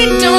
Don't